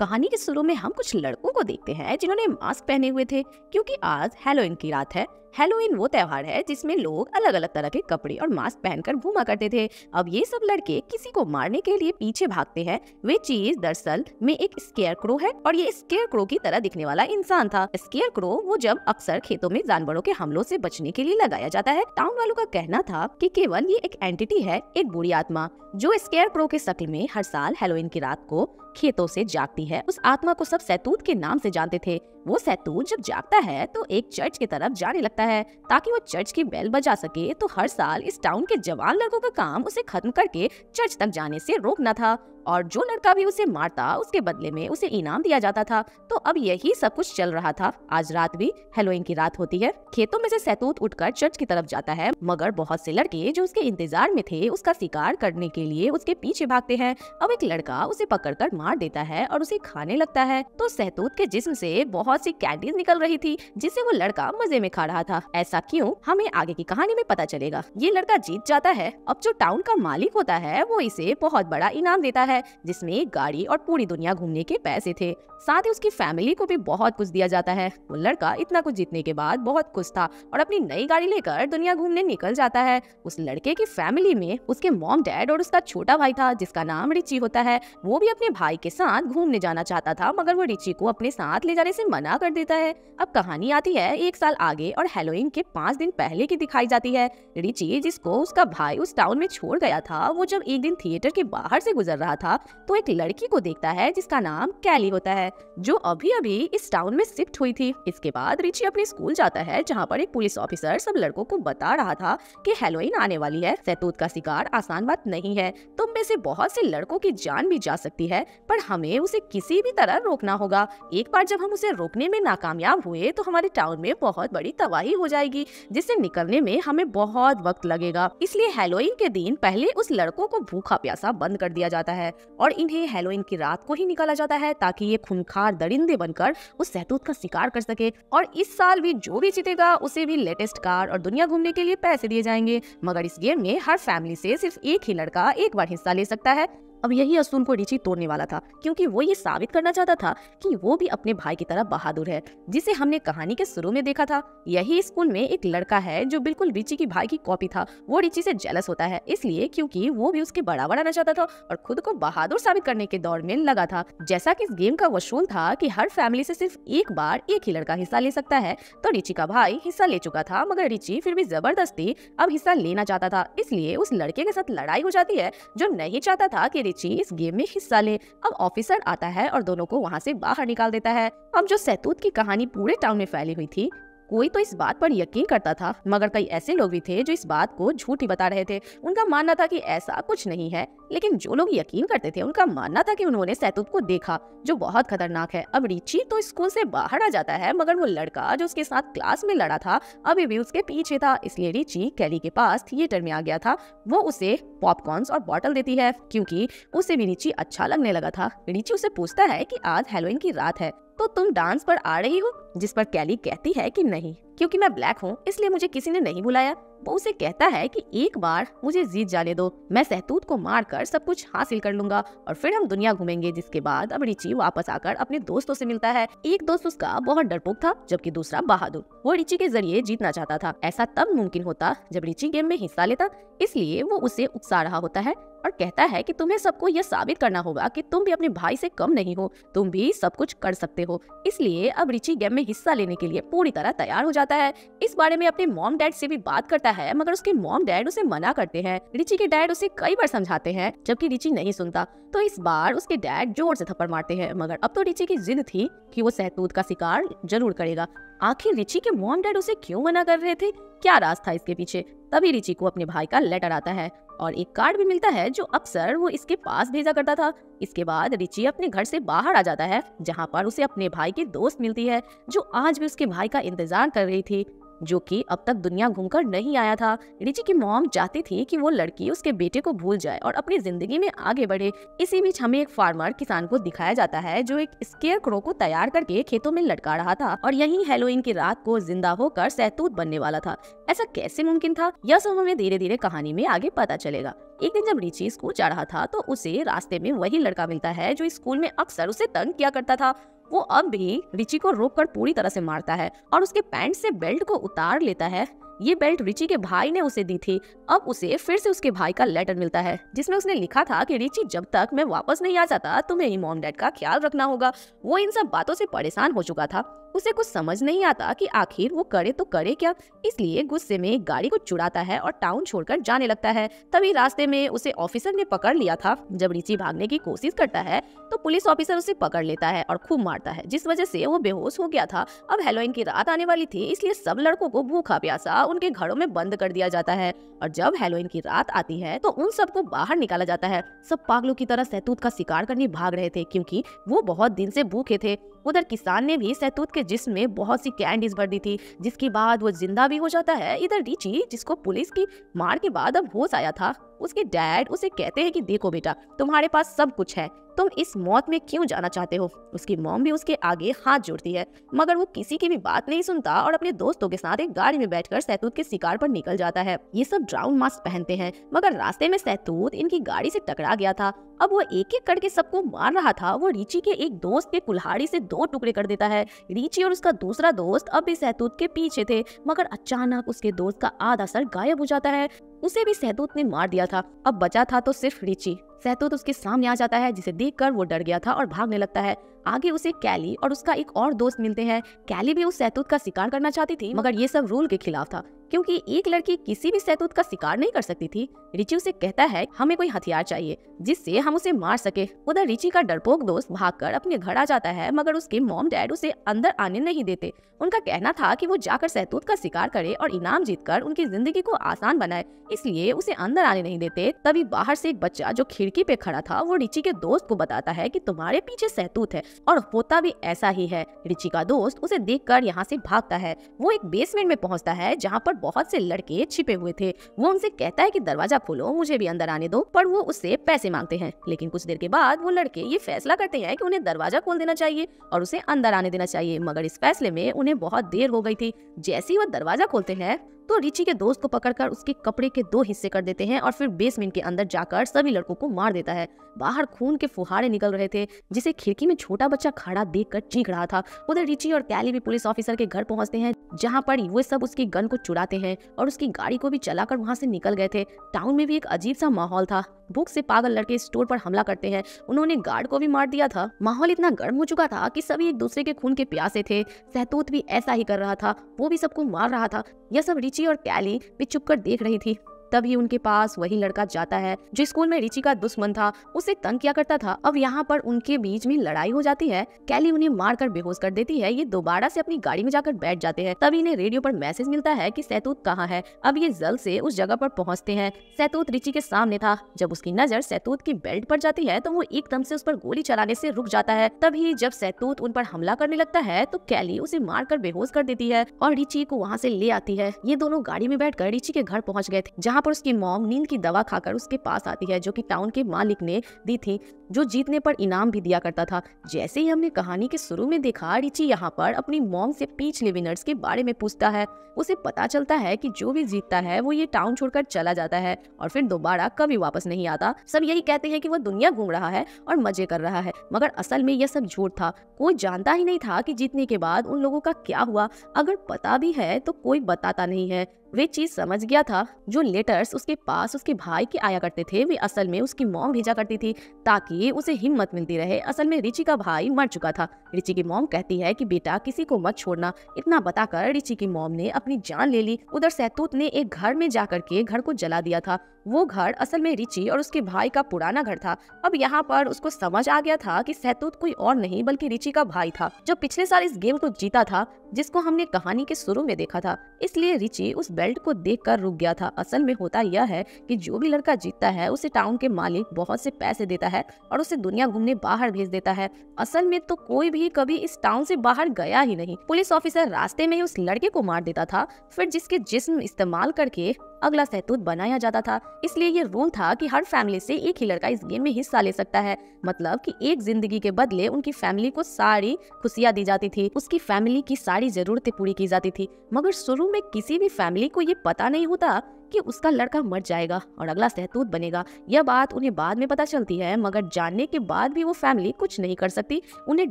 कहानी के शुरू में हम कुछ लड़कों को देखते हैं जिन्होंने मास्क पहने हुए थे, क्योंकि आज हेलोइन की रात है। हेलोइन वो त्योहार है जिसमें लोग अलग अलग तरह के कपड़े और मास्क पहनकर घूमा करते थे। अब ये सब लड़के किसी को मारने के लिए पीछे भागते हैं। वे चीज़ दरअसल में एक स्केयर क्रो है और ये स्केयर क्रो की तरह दिखने वाला इंसान था। स्केयर क्रो वो जब अक्सर खेतों में जानवरों के हमलों से बचने के लिए लगाया जाता है। टाउन वालों का कहना था कि केवल ये एक एंटिटी है, एक बुरी आत्मा, जो स्केयर क्रो के शक्ल में हर साल हेलोइन की रात को खेतों से जागती है। उस आत्मा को सब सैतूत के नाम से जानते थे। वो सैतून जब जागता है तो एक चर्च की तरफ़ जाने लगता है। ताकि वो चर्च की बेल बजा सके तो हर साल इस टाउन के जवान लड़कों का काम उसे खत्म करके चर्च तक जाने से रोकना था। और जो लड़का भी उसे मारता, उसके बदले में उसे इनाम दिया जाता था। तो अब यही सब कुछ चल रहा था। आज रात भी हेलोइन की रात होती है। खेतों में से सैतूत उठकर चर्च की तरफ़ जाता है, मगर बहुत से लड़के जो उसके इंतज़ार में थे, उसका शिकार करने के लिए उसके पीछे भागते हैं। अब एक लड़का उसे पकड़कर मार देता है और उसे खाने लगता है। तो सहतूत के जिस्म से बहुत सी कैंडीज निकल रही थी, जिसे वो लड़का मज़े में खा रहा था। ऐसा क्यों? हमें आगे की कहानी में पता चलेगा। ये लड़का जीत जाता है। अब जो टाउन का मालिक होता है, वो इसे बहुत बड़ा इनाम देता है। जिसमें एक गाड़ी और पूरी दुनिया घूमने के पैसे थे। साथ ही उसकी फैमिली को भी बहुत कुछ दिया जाता है। वो लड़का इतना कुछ जीतने के बाद बहुत खुश था और अपनी नई गाड़ी लेकर दुनिया घूमने निकल जाता है। उस लड़के की फैमिली में उसके मॉम डैड और उसका छोटा भाई था, जिसका नाम रिची होता है। वो भी अपने भाई के साथ घूमने जाना चाहता था, मगर वो रिची को अपने साथ ले जाने से मना कर देता है। अब कहानी आती है एक साल आगे और हेलोइन के पाँच दिन पहले की दिखाई जाती है। रिची, जिसको उसका भाई उस टाउन में छोड़ गया था, वो जब एक दिन थिएटर के बाहर से गुजर रहा था तो एक लड़की को देखता है जिसका नाम कैली होता है, जो अभी अभी इस टाउन में शिफ्ट हुई थी। इसके बाद रिची अपने स्कूल जाता है, जहाँ पर एक पुलिस ऑफिसर सब लड़कों को बता रहा था कि हेलोइन आने वाली है, सैतूत का शिकार आसान बात नहीं है तुम में से बहुत से लड़कों की जान भी जा सकती है, पर हमें उसे किसी भी तरह रोकना होगा। एक बार जब हम उसे रोकने में नाकामयाब हुए तो हमारे टाउन में बहुत बड़ी तबाही हो जाएगी, जिससे निकलने में हमें बहुत वक्त लगेगा। इसलिए हेलोइन के दिन पहले उस लड़कों को भूखा प्यासा बंद कर दिया जाता है। और इन्हें हेलोइन की रात को ही निकाला जाता है ताकि ये खूनखार दरिंदे बनकर उस सहतूत का शिकार कर सके और इस साल भी जो भी जीतेगा, उसे भी लेटेस्ट कार और दुनिया घूमने के लिए पैसे दिए जाएँगे। मगर इस गेम में हर फैमिली से सिर्फ़ एक ही लड़का एक बार हिस्सा ले सकता है। अब यही असूल को रिची तोड़ने वाला था, क्योंकि वो ये साबित करना चाहता था कि वो भी अपने भाई की तरह बहादुर है, जिसे हमने कहानी के शुरू में देखा था। यही स्कूल में एक लड़का है जो बिल्कुल रिची की भाई की कॉपी था। वो रिची से जेलस होता है, इसलिए क्योंकि वो भी उसके बड़ा बनाना चाहता था और खुद को बहादुर साबित करने के दौर में लगा था। जैसा की इस गेम का वसूल था की हर फैमिली से सिर्फ़ एक बार एक ही लड़का हिस्सा ले सकता है तो रिची का भाई हिस्सा ले चुका था, मगर रिची फिर भी ज़बरदस्ती अब हिस्सा लेना चाहता था, इसलिए उस लड़के के साथ लड़ाई हो जाती है, जो नहीं चाहता था कि रिची इस गेम में हिस्सा ले। अब ऑफिसर आता है और दोनों को वहाँ से बाहर निकाल देता है। अब जो सैतूत की कहानी पूरे टाउन में फैली हुई थी, कोई तो इस बात पर यकीन करता था, मगर कई ऐसे लोग भी थे जो इस बात को झूठ ही बता रहे थे। उनका मानना था कि ऐसा कुछ नहीं है। लेकिन जो लोग यकीन करते थे, उनका मानना था कि उन्होंने सैतूत को देखा, जो बहुत खतरनाक है। अब रिची तो स्कूल से बाहर आ जाता है, मगर वो लड़का जो उसके साथ क्लास में लड़ा था, अभी भी उसके पीछे था, इसलिए रिची कैली के पास थिएटर में आ गया था। वो उसे पॉपकॉर्न्स और बॉटल देती है, क्योंकि उसे भी रिची अच्छा लगने लगा था। रिची उसे पूछता है कि आज हेलोइन की रात है तो तुम डांस पर आ रही हो, जिस पर कैली कहती है कि नहीं। क्योंकि मैं ब्लैक हूँ, इसलिए मुझे किसी ने नहीं बुलाया। वो उसे कहता है कि एक बार मुझे जीत जाने दो, मैं सहतूत को मार कर सब कुछ हासिल कर लूँगा और फिर हम दुनिया घूमेंगे, जिसके बाद अब रिची वापस आकर अपने दोस्तों से मिलता है। एक दोस्त उसका बहुत डरपोक था, जबकि दूसरा बहादुर। वो रिची के ज़रिए जीतना चाहता था। ऐसा तब मुमकिन होता जब रिची गेम में हिस्सा लेता, इसलिए वो उसे उकसा रहा होता है। और कहता है कि तुम्हें सबको यह साबित करना होगा कि तुम भी अपने भाई से कम नहीं हो, तुम भी सब कुछ कर सकते हो। इसलिए अब रिची गेम में हिस्सा लेने के लिए पूरी तरह तैयार हो जाता है। इस बारे में अपने मॉम डैड से भी बात करता है, मगर उसके मॉम डैड उसे मना करते हैं। रिची के डैड उसे कई बार समझाते हैं, जबकि रिची नहीं सुनता। तो इस बार उसके डैड ज़ोर से थप्पड़ मारते हैं, मगर अब तो रिची की जिद थी कि वो सहतूत का शिकार ज़रूर करेगा। आखिर रिची के मॉम डैड उसे क्यों मना कर रहे थे? क्या राज था इसके पीछे? तभी रिची को अपने भाई का लेटर आता है। और एक कार्ड भी मिलता है जो अक्सर वो इसके पास भेजा करता था। इसके बाद रिची अपने घर से बाहर आ जाता है, जहाँ पर उसे अपने भाई की दोस्त मिलती है, जो आज भी उसके भाई का इंतज़ार कर रही थी। जो कि अब तक दुनिया घूमकर नहीं आया था। रिची की मॉम चाहती थी कि वो लड़की उसके बेटे को भूल जाए और अपनी ज़िंदगी में आगे बढ़े। इसी बीच हमें एक फार्मर किसान को दिखाया जाता है, जो एक स्केयर क्रो को तैयार करके खेतों में लटका रहा था और यही हेलोइन की रात को ज़िंदा होकर सहतूत बनने वाला था। ऐसा कैसे मुमकिन था? यह सब हमें धीरे धीरे कहानी में आगे पता चलेगा। एक दिन जब रिची स्कूल जा रहा था तो उसे रास्ते में वही लड़का मिलता है, जो स्कूल में अक्सर उसे तंग किया करता था। वो अब भी रिची को रोक कर पूरी तरह से मारता है और उसके पैंट से बेल्ट को उतार लेता है। ये बेल्ट रिची के भाई ने उसे दी थी। अब उसे फिर से उसके भाई का लेटर मिलता है, जिसमें उसने लिखा था कि, रिची, जब तक मैं वापस नहीं आ जाता, तुम्हें ही मॉम डैड का ख्याल रखना होगा। वो इन सब बातों से परेशान हो चुका था। उसे कुछ समझ नहीं आता कि आखिर वो करे तो करे क्या। इसलिए गुस्से में गाड़ी को चुड़ाता है और टाउन छोड़कर जाने लगता है। तभी रास्ते में उसे ऑफिसर ने पकड़ लिया था। जब रिची भागने की कोशिश करता है तो पुलिस ऑफिसर उसे पकड़ लेता है और खूब मारता है, जिस वजह से वो बेहोश हो गया था। अब हेलोइन की रात आने वाली थी, इसलिए सब लड़कों को भूखा प्यासा उनके घरों में बंद कर दिया जाता है। और जब हेलोइन की रात आती है तो उन सबको बाहर निकाला जाता है। सब पागलों की तरह सैतूत का शिकार करने भाग रहे थे, क्योंकि वो बहुत दिन से भूखे थे। उधर किसान ने भी सैतूत के जिस्म में बहुत सी कैंडीज भर दी थी, जिसके बाद वो ज़िंदा भी हो जाता है। इधर रिची जिसको पुलिस की मार के बाद अब होश आया था। उसके डैड उसे कहते हैं कि, देखो बेटा, तुम्हारे पास सब कुछ है। तुम इस मौत में क्यों जाना चाहते हो? उसकी मॉम भी उसके आगे हाथ जोड़ती है। मगर वो किसी की भी बात नहीं सुनता और अपने दोस्तों के साथ एक गाड़ी में बैठकर सैतूत के शिकार पर निकल जाता है। ये सब ड्राउन मास्क पहनते हैं, मगर रास्ते में सैतूत इनकी गाड़ी से टकरा गया था। अब वो एक एक करके सबको मार रहा था। वो रिची के एक दोस्त के कुल्हाड़ी से दो टुकड़े कर देता है। रीची और उसका दूसरा दोस्त अब भी सैतूत के पीछे थे, मगर अचानक उसके दोस्त का आधा सर गायब हो जाता है। उसे भी सहदूत ने मार दिया था। अब बचा था तो सिर्फ़ रिची सहतूत उसके सामने आ जाता है, जिसे देखकर वो डर गया था और भागने लगता है। आगे उसे कैली और उसका एक और दोस्त मिलते हैं। कैली भी उस सहतूत का शिकार करना चाहती थी, मगर ये सब रूल के खिलाफ था, क्योंकि एक लड़की किसी भी सहतूत का शिकार नहीं कर सकती थी। रिची उसे कहता है, हमें कोई हथियार चाहिए, जिससे हम उसे मार सके। उधर रिची का डरपोक दोस्त भागकर अपने घर आ जाता है, मगर उसके मॉम डैड उसे अंदर आने नहीं देते। उनका कहना था कि वो जाकर सहतूत का शिकार करे और इनाम जीतकर उनकी ज़िंदगी को आसान बनाए, इसलिए उसे अंदर आने नहीं देते। तभी बाहर से एक बच्चा जो खिड़की पे खड़ा था, वो रिची के दोस्त को बताता है कि तुम्हारे पीछे सहतूत है और होता भी ऐसा ही है। रिची का दोस्त उसे देख कर यहाँ से भागता है। वो एक बेसमेंट में पहुँचता है, जहाँ पर बहुत से लड़के छिपे हुए थे। वो उनसे कहता है की, दरवाज़ा खोलो, मुझे भी अंदर आने दो। पर वो उससे पैसे मांगते हैं। लेकिन कुछ देर के बाद वो लड़के ये फैसला करते हैं कि उन्हें दरवाज़ा खोल देना चाहिए और उसे अंदर आने देना चाहिए। मगर इस फैसले में उन्हें बहुत देर हो गई थी। जैसे ही वो दरवाज़ा खोलते हैं तो रिची के दोस्त को पकड़कर उसके कपड़े के दो हिस्से कर देते हैं और फिर बेसमेंट के अंदर जाकर सभी लड़कों को मार देता है। बाहर खून के फुहारे निकल रहे थे, जिसे खिड़की में छोटा बच्चा खड़ा देखकर चीख रहा था। उधर रिची और कैली भी पुलिस ऑफिसर के घर पहुँचते हैं, जहाँ पर वे सब उसकी गन को चुराते हैं और उसकी गाड़ी को भी चलाकर वहाँ से निकल गए थे। टाउन में भी एक अजीब सा माहौल था। भूख से पागल लड़के स्टोर पर हमला करते हैं। उन्होंने गार्ड को भी मार दिया था। माहौल इतना गर्म हो चुका था कि सभी एक दूसरे के खून के प्यासे थे। सहतूत भी ऐसा ही कर रहा था। वो भी सबको मार रहा था। यह सब रिची और कैली भी चुप कर देख रही थी। तभी उनके पास वही लड़का जाता है, जो स्कूल में रिची का दुश्मन था। उसे तंग किया करता था। अब यहाँ पर उनके बीच में लड़ाई हो जाती है। कैली उन्हें मार कर बेहोश कर देती है। ये दोबारा से अपनी गाड़ी में जाकर बैठ जाते हैं। तभी इन्हें रेडियो पर मैसेज मिलता है कि सैतूत कहाँ है। अब ये जल्द से उस जगह पर पहुँचते हैं। सैतूत रिची के सामने था। जब उसकी नज़र सैतूत की बेल्ट पर जाती है तो वो एकदम से उस पर गोली चलाने से रुक जाता है। तभी जब सैतूत उन पर हमला करने लगता है तो कैली उसे मार कर बेहोश कर देती है और रिची को वहाँ से ले आती है। ये दोनों गाड़ी में बैठकर रिची के घर पहुँच गए थे, जहाँ जहाँ पर उसकी मॉम नींद की दवा खाकर उसके पास आती है, जो कि टाउन के मालिक ने दी थी। जो जीतने पर इनाम भी दिया करता था। जैसे ही हमने कहानी के शुरू में देखा, रिची यहाँ पर अपनी मॉम से पिछले विनर्स के बारे में पूछता है। उसे पता चलता है कि जो भी जीतता है, वो ये टाउन छोड़कर चला जाता है और फिर दोबारा कभी वापस नहीं आता। सब यही कहते हैं कि वो दुनिया घूम रहा है और मज़े कर रहा है, मगर असल में यह सब झूठ था। कोई जानता ही नहीं था कि जीतने के बाद उन लोगों का क्या हुआ। अगर पता भी है तो कोई बताता नहीं है। वे चीज़ समझ गया था। जो लेटर्स उसके पास उसके भाई के आया करते थे, वे असल में उसकी मॉम भेजा करती थी, ताकि उसे हिम्मत मिलती रहे। असल में रिची का भाई मर चुका था। रिची की मोम कहती है कि बेटा, किसी को मत छोड़ना। इतना बताकर रिची की मोम ने अपनी जान ले ली। उधर सैतूत ने एक घर में जाकर के घर को जला दिया था। वो घर असल में रिची और उसके भाई का पुराना घर था। अब यहाँ पर उसको समझ आ गया था कि सहतूत कोई और नहीं, बल्कि रिची का भाई था, जो पिछले साल इस गेम को जीता था, जिसको हमने कहानी के शुरू में देखा था। इसलिए रिची उस बेल्ट को देखकर रुक गया था। असल में होता यह है कि जो भी लड़का जीतता है, उसे टाउन के मालिक बहुत से पैसे देता है और उसे दुनिया घूमने बाहर भेज देता है। असल में तो कोई भी कभी इस टाउन से बाहर गया ही नहीं। पुलिस ऑफिसर रास्ते में ही उस लड़के को मार देता था, फिर जिसके जिस्म इस्तेमाल करके अगला सहतूत बनाया जाता था। इसलिए ये रूल था कि हर फैमिली से एक ही लड़का इस गेम में हिस्सा ले सकता है। मतलब कि एक ज़िंदगी के बदले उनकी फैमिली को सारी खुशियाँ दी जाती थी, उसकी फैमिली की सारी जरूरतें पूरी की जाती थी। मगर शुरू में किसी भी फैमिली को ये पता नहीं होता कि उसका लड़का मर जाएगा और अगला सहतूत बनेगा। यह बात उन्हें बाद में पता चलती है, मगर जानने के बाद भी वो फैमिली कुछ नहीं कर सकती। उन्हें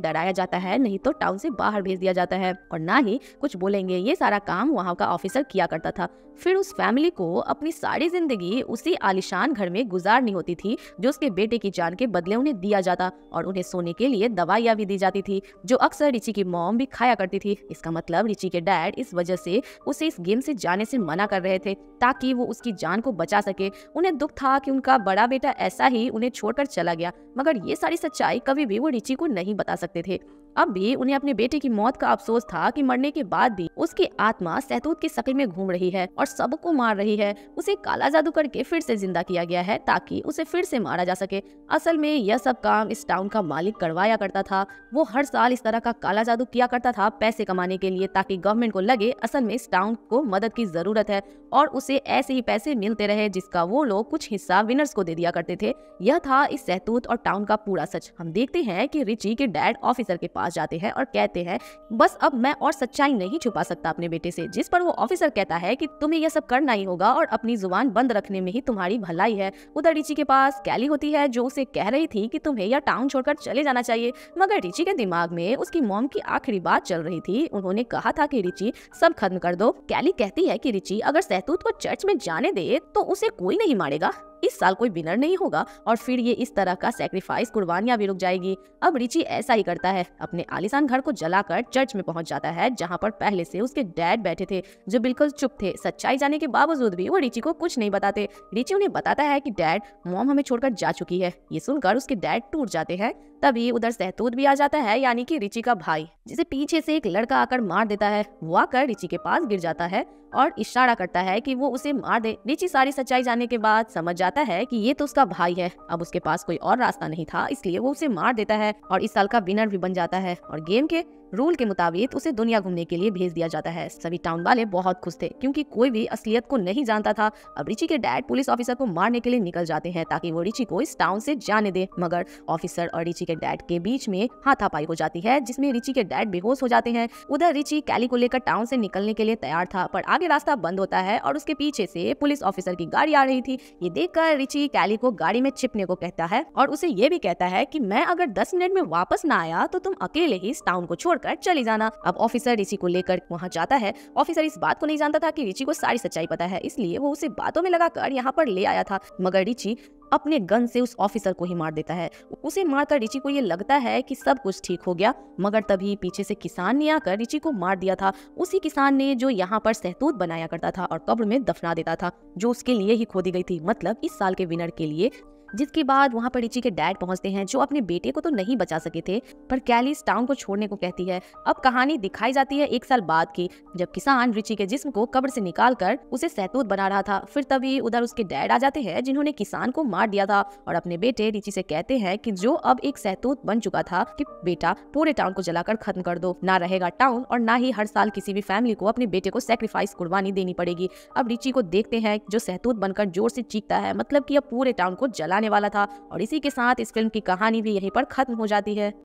डराया जाता है, नहीं तो टाउन से बाहर भेज दिया जाता है और ना ही कुछ बोलेंगे। ये सारा काम वहाँ का ऑफिसर किया करता था। फिर उस फैमिली को अपनी सारी ज़िंदगी उसी आलिशान घर में गुजारनी होती थी, जो उसके बेटे की जान के बदले उन्हें दिया जाता और उन्हें सोने के लिए दवाइयाँ भी दी जाती थी, जो अक्सर रिची की मॉम भी खाया करती थी। इसका मतलब रिची के डैड इस वजह से उसे इस गेम से जाने से मना कर रहे थे, ताकि वो उसकी जान को बचा सके। उन्हें दुख था कि उनका बड़ा बेटा ऐसा ही उन्हें छोड़कर चला गया, मगर ये सारी सच्चाई कभी भी वो रिची को नहीं बता सकते थे। अब भी उन्हें अपने बेटे की मौत का अफसोस था कि मरने के बाद भी उसकी आत्मा सहतूत की शक्ल में घूम रही है और सबको मार रही है। उसे काला जादू करके फिर से ज़िंदा किया गया है ताकि उसे फिर से मारा जा सके। असल में यह सब काम इस टाउन का मालिक करवाया करता था। वो हर साल इस तरह का काला जादू किया करता था पैसे कमाने के लिए ताकि गवर्नमेंट को लगे असल में इस टाउन को मदद की ज़रूरत है और उसे ऐसे ही पैसे मिलते रहे जिसका वो लोग कुछ हिस्सा विनर्स को दे दिया करते थे। यह था इस सहतूत और टाउन का पूरा सच। हम देखते हैं कि रिची के डैड ऑफिसर के पास जाते हैं और कहते हैं, बस अब मैं और सच्चाई नहीं छुपा सकता अपने बेटे से। जिस पर वो ऑफिसर कहता है कि, तुम्हें यह सब करना ही होगा और अपनी ज़ुबान बंद रखने में ही तुम्हारी भलाई है। उधर रिची के पास कैली होती है जो उसे कह रही थी कि तुम्हें यह टाउन छोड़कर चले जाना चाहिए, मगर रिची के दिमाग में उसकी मोम की आखिरी बात चल रही थी। उन्होंने कहा था कि रिची सब खत्म कर दो। कैली कहती है कि रिची अगर सहतूत को चर्च में जाने दे तो उसे कोई नहीं मारेगा। इस साल कोई विनर नहीं होगा और फिर ये इस तरह का सेक्रीफाइस कुर्बानियाँ भी रुक जाएगी। अब रिची ऐसा ही करता है। अपने आलिशान घर को जलाकर चर्च में पहुँच जाता है, जहाँ पर पहले से उसके डैड बैठे थे, जो बिल्कुल चुप थे। सच्चाई जाने के बावजूद भी वो रिची को कुछ नहीं बताते। रिची उन्हें बताता है की डैड मॉम हमें छोड़कर जा चुकी है। ये सुनकर उसके डैड टूट जाते हैं। तभी उधर सहतूत भी आ जाता है, यानी कि रिची का भाई, जिसे पीछे से एक लड़का आकर मार देता है। वो आकर रिची के पास गिर जाता है और इशारा करता है कि वो उसे मार दे। रिची सारी सच्चाई जानने के बाद समझ जाता है कि ये तो उसका भाई है। अब उसके पास कोई और रास्ता नहीं था, इसलिए वो उसे मार देता है और इस साल का विनर भी बन जाता है। और गेम के रूल के मुताबिक उसे दुनिया घूमने के लिए भेज दिया जाता है। सभी टाउन वाले बहुत खुश थे, क्योंकि कोई भी असलियत को नहीं जानता था। अब रिची के डैड पुलिस ऑफिसर को मारने के लिए निकल जाते हैं, ताकि वो रिची को इस टाउन से जाने दे। मगर ऑफिसर और रिची के डैड के बीच में हाथापाई हो जाती है, जिसमें रिची के डैड बेहोश हो जाते हैं। उधर रिची कैली को लेकर टाउन से निकलने के लिए तैयार था, पर आगे रास्ता बंद होता है और उसके पीछे से पुलिस ऑफिसर की गाड़ी आ रही थी। ये देखकर रिची कैली को गाड़ी में छिपने को कहता है और उसे ये भी कहता है की मैं अगर दस मिनट में वापस न आया तो तुम अकेले ही इस टाउन को छोड़कर चले जाना। अब ऑफिसर रिची को लेकर वहाँ जाता है। ऑफिसर इस बात को नहीं जानता था कि रिची को सारी सच्चाई पता है, इसलिए वो उसे बातों में लगाकर यहाँ पर ले आया था। मगर रिची अपने गन से उस ऑफिसर को ही मार देता है। उसे मारकर रिची को ये लगता है कि सब कुछ ठीक हो गया, मगर तभी पीछे से किसान ने आकर रिची को मार दिया था। उसी किसान ने जो यहाँ पर सहतूत बनाया करता था और कब्र में दफना देता था, जो उसके लिए ही खोदी गई थी। मतलब इस साल के विनर के लिए जिसके बाद वहाँ पर रिची के डैड पहुँचते हैं, जो अपने बेटे को तो नहीं बचा सके थे, पर कैली इस टाउन को छोड़ने को कहती है। अब कहानी दिखाई जाती है एक साल बाद की, जब किसान रिची के जिस्म को कब्र से निकाल कर उसे सहतूत बना रहा था। फिर तभी उधर उसके डैड आ जाते हैं, जिन्होंने किसान को मार दिया था और अपने बेटे रिची से कहते हैं कि जो अब एक सहतूत बन चुका था कि बेटा, पूरे टाउन को जलाकर खत्म कर दो। ना रहेगा टाउन और ना ही हर साल किसी भी फैमिली को अपने बेटे को सेक्रीफाइस कुर्बानी देनी पड़ेगी। अब रिची को देखते हैं जो सहतूत बनकर ज़ोर से चीखता है मतलब की अब पूरे टाउन को जला आने वाला था और इसी के साथ इस फ़िल्म की कहानी भी यहीं पर खत्म हो जाती है।